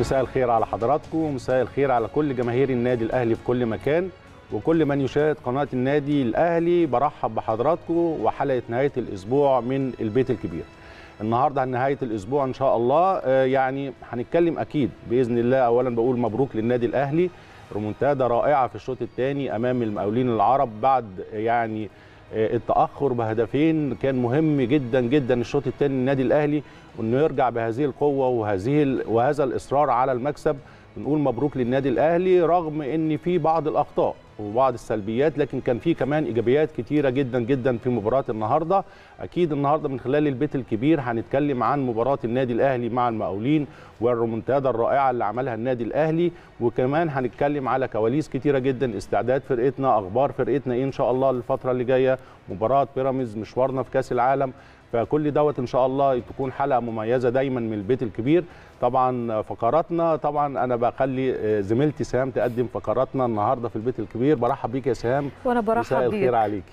مساء الخير على حضراتكم ومساء الخير على كل جماهير النادي الأهلي في كل مكان. وكل من يشاهد قناة النادي الأهلي برحب بحضراتكم وحلقة نهاية الأسبوع من البيت الكبير. النهارده عن نهاية الأسبوع إن شاء الله آه، يعني هنتكلم أكيد بإذن الله. اولا بقول مبروك للنادي الأهلي ريمونتادا رائعة في الشوط الثاني أمام المقاولين العرب بعد يعني التأخر بهدفين كان مهم جدا جدا. الشوط الثاني للنادي الأهلي وإنه يرجع بهذه القوة وهذه وهذا الإصرار على المكسب. بنقول مبروك للنادي الأهلي رغم إن في بعض الأخطاء وبعض السلبيات لكن كان في كمان إيجابيات كتيرة جدا جدا في مباراة النهارده. أكيد النهارده من خلال البيت الكبير هنتكلم عن مباراة النادي الأهلي مع المقاولين والرومنتادا الرائعة اللي عملها النادي الأهلي. وكمان هنتكلم على كواليس كتيرة جدا استعداد فرقتنا أخبار فرقتنا إيه إن شاء الله الفترة اللي جاية. مباراة بيراميدز مشوارنا في كأس العالم. فكل دوت إن شاء الله تكون حلقة مميزة دايما من البيت الكبير. طبعا فقراتنا طبعا أنا بخلي آه، زميلتي سهام تقدم فقراتنا النهارده في البيت الكبير. برحب بيك يا سهام. وأنا مساء برحب الخير بيك. عليك.